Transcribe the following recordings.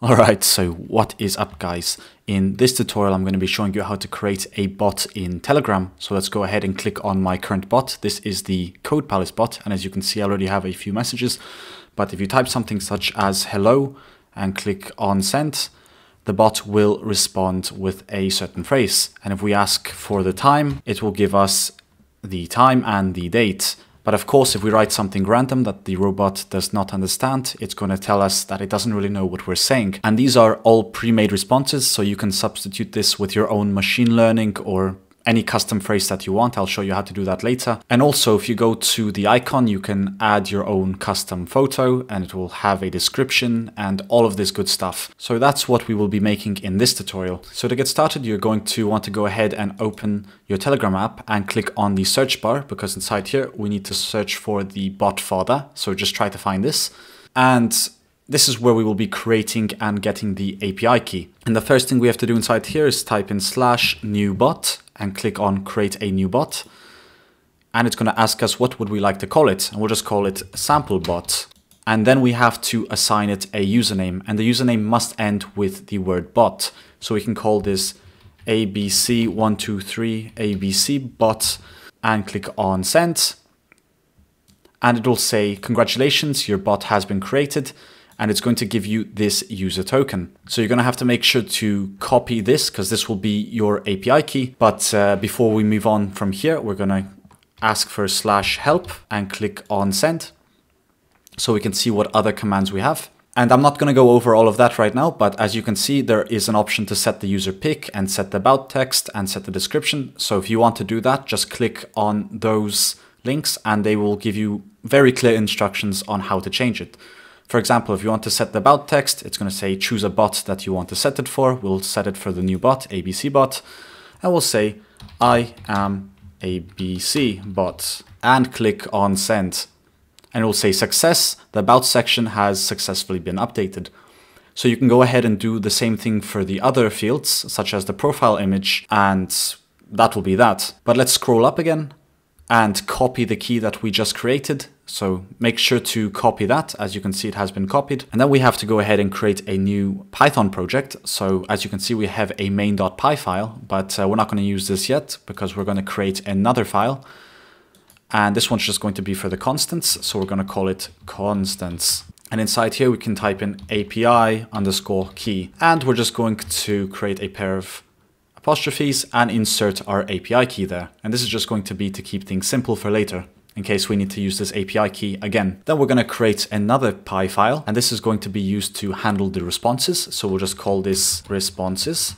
Alright, so what is up guys? In this tutorial I'm going to be showing you how to create a bot in Telegram. So let's go ahead and click on my current bot. This is the Code Palace bot and as you can see I already have a few messages. But if you type something such as hello and click on send, the bot will respond with a certain phrase. And if we ask for the time, it will give us the time and the date. But of course, if we write something random that the robot does not understand, it's going to tell us that it doesn't really know what we're saying. And these are all pre-made responses, so you can substitute this with your own machine learning or any custom phrase that you want. I'll show you how to do that later. And also, if you go to the icon, you can add your own custom photo and it will have a description and all of this good stuff. So that's what we will be making in this tutorial. So to get started, you're going to want to go ahead and open your Telegram app and click on the search bar because inside here, we need to search for the bot father. So just try to find this. And this is where we will be creating and getting the API key. And the first thing we have to do inside here is type in slash new bot and click on create a new bot. And it's going to ask us what would we like to call it. And we'll just call it sample bot. And then we have to assign it a username and the username must end with the word bot. So we can call this ABC123 ABC bot and click on send. And it will say, congratulations, your bot has been created and it's going to give you this user token. So you're going to have to make sure to copy this because this will be your API key. But uh, before we move on from here, we're going to ask for slash help and click on send so we can see what other commands we have. And I'm not going to go over all of that right now, but as you can see, there is an option to set the userpic and set the about text and set the description. So if you want to do that, just click on those links and they will give you very clear instructions on how to change it. For example, if you want to set the about text, it's going to say choose a bot that you want to set it for. We'll set it for the new bot, ABC bot. And we'll say, I am ABC bot and click on send. And it will say success. The about section has successfully been updated. So you can go ahead and do the same thing for the other fields, such as the profile image, and that will be that. But let's scroll up again and copy the key that we just created. So make sure to copy that. As you can see, it has been copied. And then we have to go ahead and create a new Python project. So as you can see, we have a main.py file, but uh, we're not going to use this yet because we're going to create another file. And this one's just going to be for the constants. So we're going to call it constants. And inside here, we can type in API underscore key. And we're just going to create a pair of apostrophes and insert our API key there. And this is just going to be to keep things simple for later in case we need to use this API key again. Then we're going to create another PY file, and this is going to be used to handle the responses. So we'll just call this responses.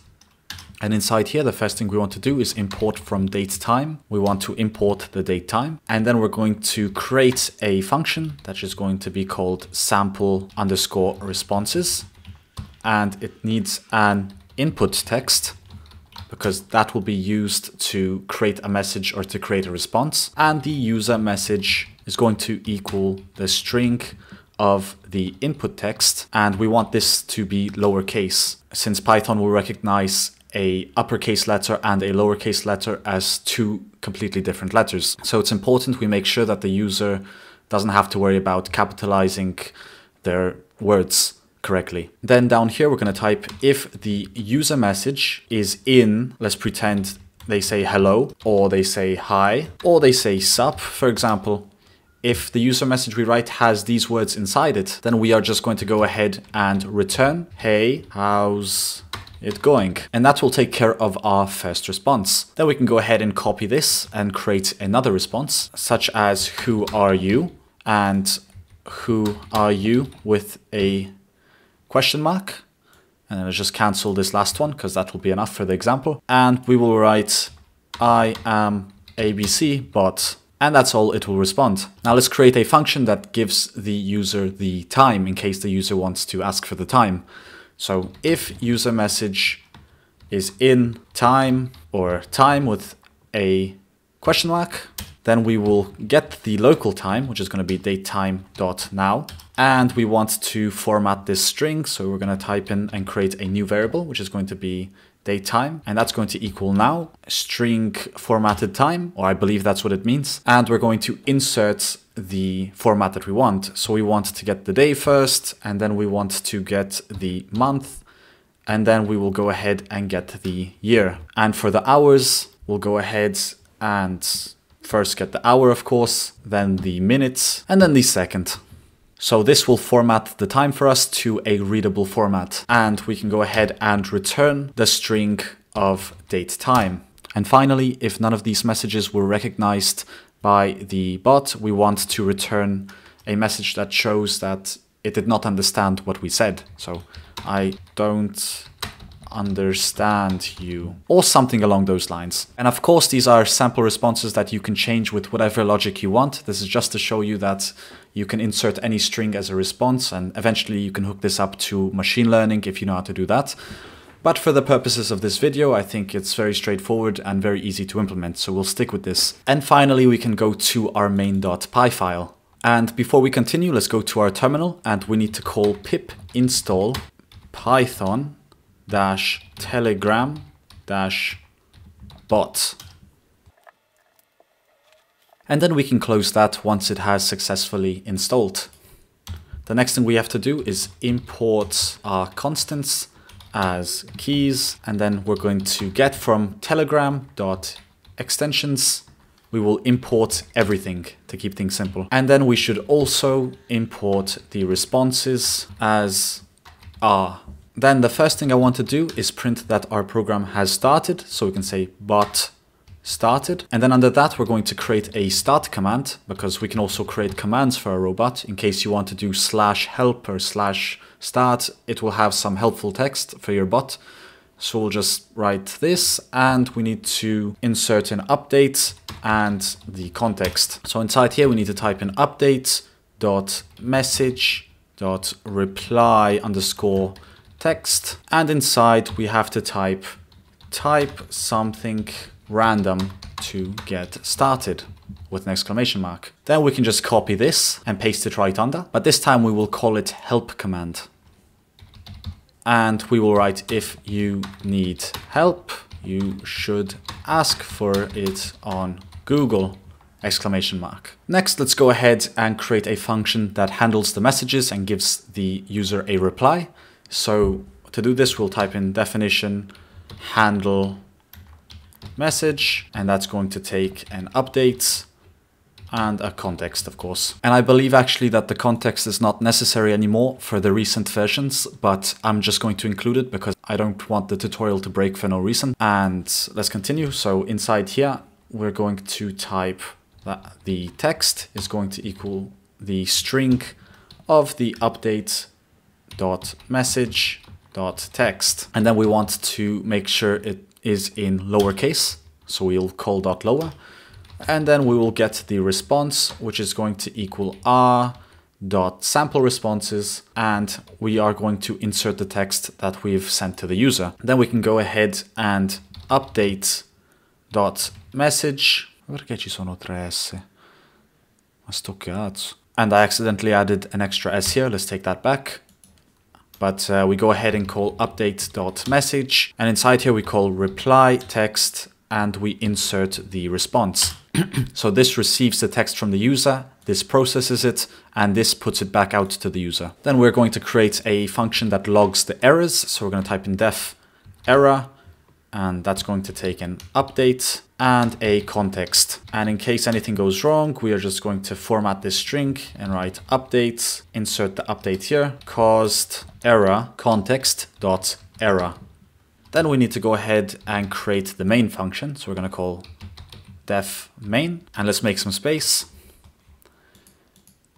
And inside here, the first thing we want to do is import from date time. We want to import the date time. And then we're going to create a function that is going to be called sample underscore responses. And it needs an input text because that will be used to create a message or to create a response. And the user message is going to equal the string of the input text. And we want this to be lowercase since Python will recognize a uppercase letter and a lowercase letter as two completely different letters. So it's important we make sure that the user doesn't have to worry about capitalizing their words correctly. Then down here, we're going to type if the user message is in, let's pretend they say hello, or they say hi, or they say sup, for example. If the user message we write has these words inside it, then we are just going to go ahead and return, hey, how's it going? And that will take care of our first response. Then we can go ahead and copy this and create another response, such as who are you? And who are you with a question mark. And let's just cancel this last one because that will be enough for the example. And we will write I am ABC bot and that's all it will respond. Now let's create a function that gives the user the time in case the user wants to ask for the time. So if user message is in time or time with a question mark, then we will get the local time, which is going to be datetime.now. And we want to format this string. So we're going to type in and create a new variable, which is going to be datetime. And that's going to equal now string formatted time, or I believe that's what it means. And we're going to insert the format that we want. So we want to get the day first, and then we want to get the month, and then we will go ahead and get the year. And for the hours, we'll go ahead and first get the hour, of course, then the minutes, and then the second. So this will format the time for us to a readable format. And we can go ahead and return the string of date time. And finally, if none of these messages were recognized by the bot, we want to return a message that shows that it did not understand what we said. So I don't understand you or something along those lines. And of course, these are sample responses that you can change with whatever logic you want. This is just to show you that you can insert any string as a response and eventually you can hook this up to machine learning if you know how to do that. But for the purposes of this video, I think it's very straightforward and very easy to implement, so we'll stick with this. And finally, we can go to our main.py file. And before we continue, let's go to our terminal and we need to call pip install python dash telegram dash bot. And then we can close that once it has successfully installed. The next thing we have to do is import our constants as keys and then we're going to get from telegram dot extensions we will import everything to keep things simple and then we should also import the responses as R then the first thing I want to do is print that our program has started so we can say bot started. And then under that, we're going to create a start command because we can also create commands for a robot in case you want to do slash help or slash start. It will have some helpful text for your bot. So we'll just write this and we need to insert an update and the context. So inside here, we need to type in update dot message dot reply underscore text. And inside we have to type type something random to get started with an exclamation mark. Then we can just copy this and paste it right under, but this time we will call it help command. And we will write if you need help, you should ask for it on Google exclamation mark. Next, let's go ahead and create a function that handles the messages and gives the user a reply. So to do this, we'll type in definition handle message, and that's going to take an update and a context, of course. And I believe actually that the context is not necessary anymore for the recent versions, but I'm just going to include it because I don't want the tutorial to break for no reason. And let's continue. So inside here, we're going to type that the text is going to equal the string of the update dot message dot text. And then we want to make sure it is in lowercase. So we'll call dot lower. And then we will get the response, which is going to equal r dot sample responses. And we are going to insert the text that we've sent to the user. Then we can go ahead and update dot message. And I accidentally added an extra S here. Let's take that back. But uh, we go ahead and call update.message. And inside here we call reply text and we insert the response. so this receives the text from the user, this processes it, and this puts it back out to the user. Then we're going to create a function that logs the errors. So we're going to type in def error and that's going to take an update and a context. And in case anything goes wrong, we are just going to format this string and write update, insert the update here, caused error context dot error. Then we need to go ahead and create the main function. So we're going to call def main and let's make some space.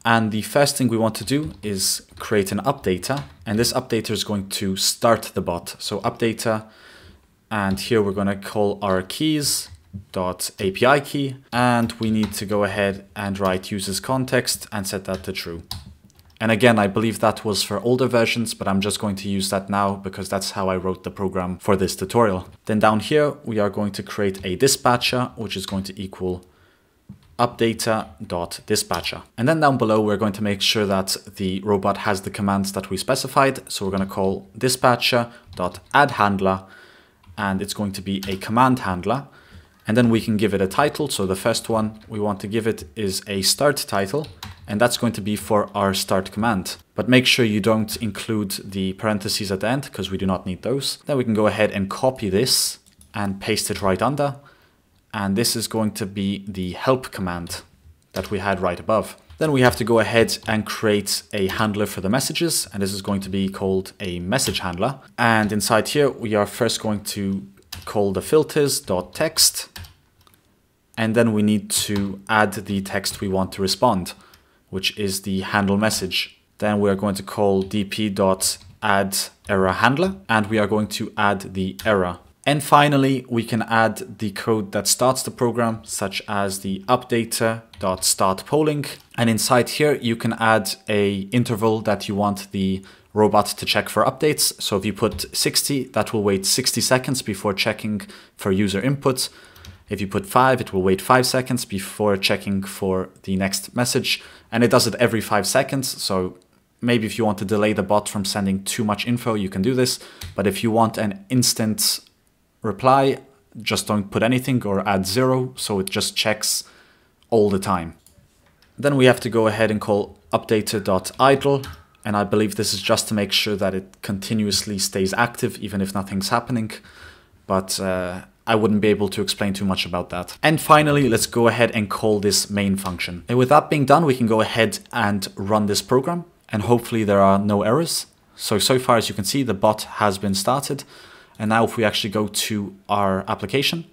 And the first thing we want to do is create an updater and this updater is going to start the bot. So updater and here we're going to call our keys dot API key and we need to go ahead and write uses context and set that to true. And again, I believe that was for older versions, but I'm just going to use that now because that's how I wrote the program for this tutorial. Then down here, we are going to create a dispatcher, which is going to equal updater.dispatcher. And then down below, we're going to make sure that the robot has the commands that we specified. So we're going to call dispatcher.addhandler and it's going to be a command handler. And then we can give it a title. So the first one we want to give it is a start title, and that's going to be for our start command. But make sure you don't include the parentheses at the end because we do not need those. Then we can go ahead and copy this and paste it right under. And this is going to be the help command that we had right above. Then we have to go ahead and create a handler for the messages. And this is going to be called a message handler. And inside here, we are first going to call the filters.text. And then we need to add the text we want to respond, which is the handle message. Then we are going to call dp.add error handler, and we are going to add the error. And finally, we can add the code that starts the program, such as the updater.start polling. And inside here, you can add a interval that you want the robot to check for updates. So if you put 60, that will wait 60 seconds before checking for user input. If you put 5, it will wait 5 seconds before checking for the next message. And it does it every 5 seconds. So maybe if you want to delay the bot from sending too much info, you can do this. But if you want an instant reply, just don't put anything or add 0, so it just checks all the time. Then we have to go ahead and call updater.idle and I believe this is just to make sure that it continuously stays active even if nothing's happening. But uh, I wouldn't be able to explain too much about that. And finally, let's go ahead and call this main function. And with that being done, we can go ahead and run this program and hopefully there are no errors. So, so far as you can see, the bot has been started. And now if we actually go to our application,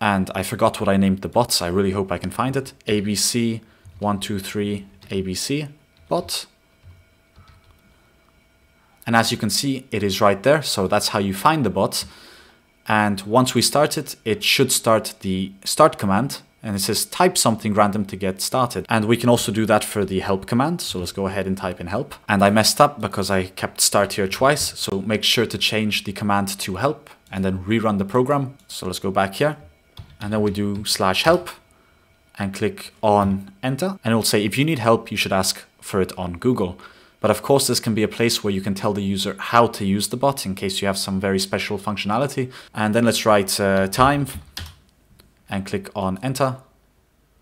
and I forgot what I named the bots, I really hope I can find it. ABC123 ABC bot. And as you can see, it is right there. So that's how you find the bot. And once we start it, it should start the start command. And it says type something random to get started. And we can also do that for the help command. So let's go ahead and type in help. And I messed up because I kept start here twice. So make sure to change the command to help and then rerun the program. So let's go back here. And then we do slash help and click on enter. And it will say, if you need help, you should ask for it on Google. But of course, this can be a place where you can tell the user how to use the bot in case you have some very special functionality. And then let's write uh, time and click on enter.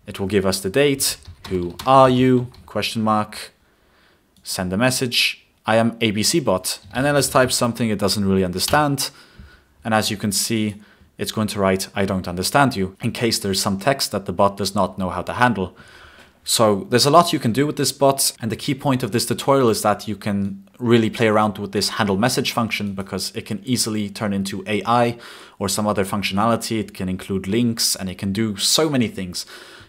It will give us the date. Who are you? Question mark. Send a message. I am ABC bot. And then let's type something it doesn't really understand. And as you can see, it's going to write, I don't understand you, in case there's some text that the bot does not know how to handle. So there's a lot you can do with this bot and the key point of this tutorial is that you can really play around with this handle message function because it can easily turn into AI or some other functionality. It can include links and it can do so many things.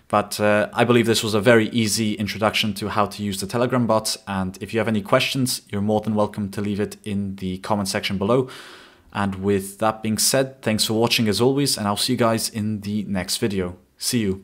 But uh, I believe this was a very easy introduction to how to use the Telegram bot. And if you have any questions, you're more than welcome to leave it in the comment section below. And with that being said, thanks for watching as always, and I'll see you guys in the next video. See you.